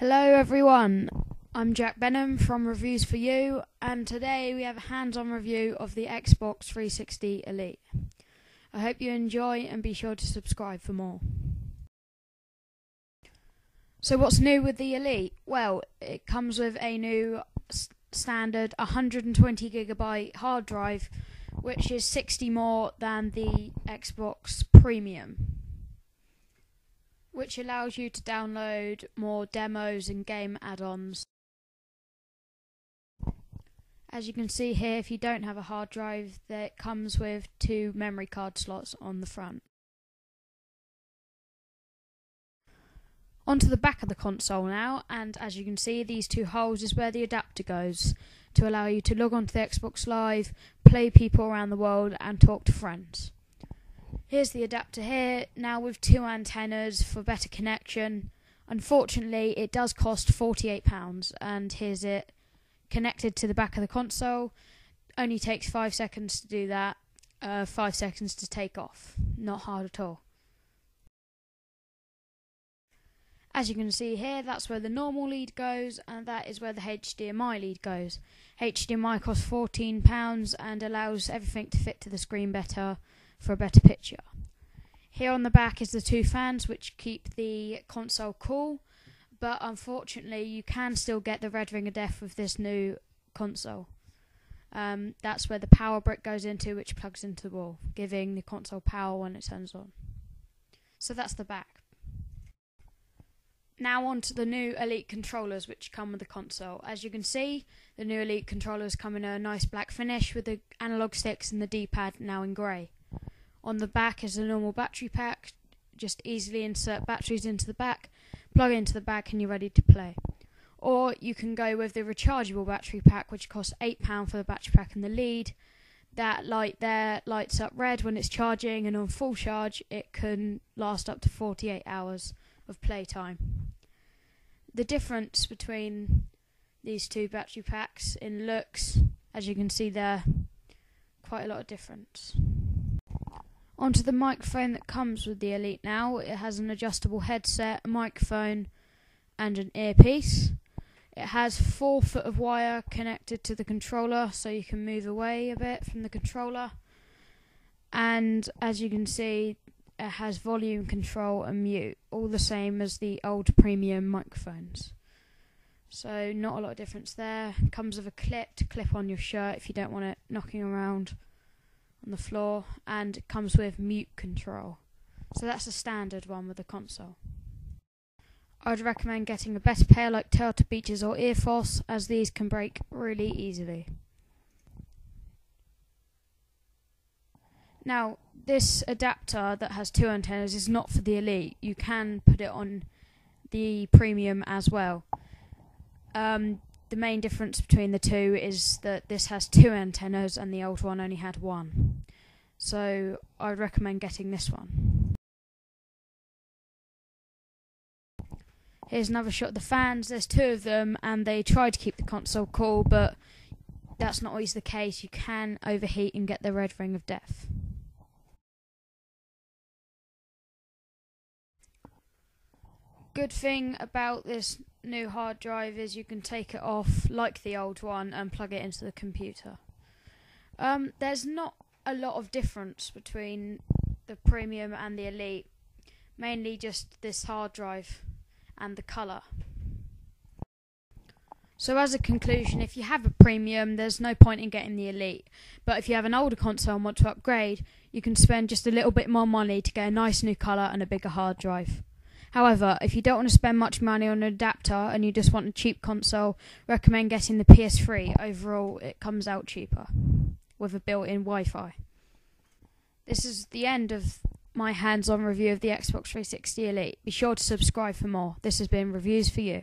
Hello, everyone. I'm Jack Benham from Reviews for You, and today we have a hands on review of the Xbox 360 Elite. I hope you enjoy and be sure to subscribe for more. So, what's new with the Elite? Well, it comes with a new standard 120 gigabyte hard drive, which is 60 more than the Xbox Premium which allows you to download more demos and game add-ons. As you can see here, if you don't have a hard drive, that comes with two memory card slots on the front. Onto the back of the console now, and as you can see, these two holes is where the adapter goes to allow you to log onto the Xbox Live, play people around the world, and talk to friends. Here's the adapter here, now with two antennas for better connection. Unfortunately, it does cost £48, and here's it connected to the back of the console. Only takes 5 seconds to do that, uh, 5 seconds to take off. Not hard at all. As you can see here, that's where the normal lead goes, and that is where the HDMI lead goes. HDMI costs £14 and allows everything to fit to the screen better for a better picture. Here on the back is the two fans which keep the console cool, but unfortunately you can still get the red ring of death with this new console. Um, that's where the power brick goes into, which plugs into the wall, giving the console power when it turns on. So that's the back. Now on to the new Elite controllers which come with the console. As you can see, the new Elite controllers come in a nice black finish with the analog sticks and the D-pad now in grey. On the back is a normal battery pack. Just easily insert batteries into the back, plug into the back, and you're ready to play. Or you can go with the rechargeable battery pack, which costs £8 for the battery pack and the lead. That light there lights up red when it's charging, and on full charge, it can last up to 48 hours of playtime. The difference between these two battery packs in looks, as you can see there, quite a lot of difference. Onto the microphone that comes with the Elite now. It has an adjustable headset, a microphone, and an earpiece. It has four foot of wire connected to the controller, so you can move away a bit from the controller. And as you can see, it has volume control and mute, all the same as the old premium microphones. So not a lot of difference there. Comes with a clip to clip on your shirt if you don't want it knocking around on the floor and it comes with mute control. So that's a standard one with the console. I would recommend getting a better pair like Turtle Beaches or Earforce as these can break really easily. Now, this adapter that has two antennas is not for the Elite. You can put it on the Premium as well. Um, the main difference between the two is that this has two antennas and the old one only had one. So I would recommend getting this one. Here's another shot of the fans. There's two of them, and they try to keep the console cool, but that's not always the case. You can overheat and get the red ring of death. Good thing about this new hard drive is you can take it off like the old one and plug it into the computer. Um, there's not a lot of difference between the premium and the elite, mainly just this hard drive and the colour. So, as a conclusion, if you have a premium, there's no point in getting the elite. But if you have an older console and want to upgrade, you can spend just a little bit more money to get a nice new colour and a bigger hard drive. However, if you don't want to spend much money on an adapter and you just want a cheap console, recommend getting the PS3. Overall, it comes out cheaper with a built-in Wi-Fi. This is the end of my hands-on review of the Xbox 360 Elite. Be sure to subscribe for more. This has been Reviews for You.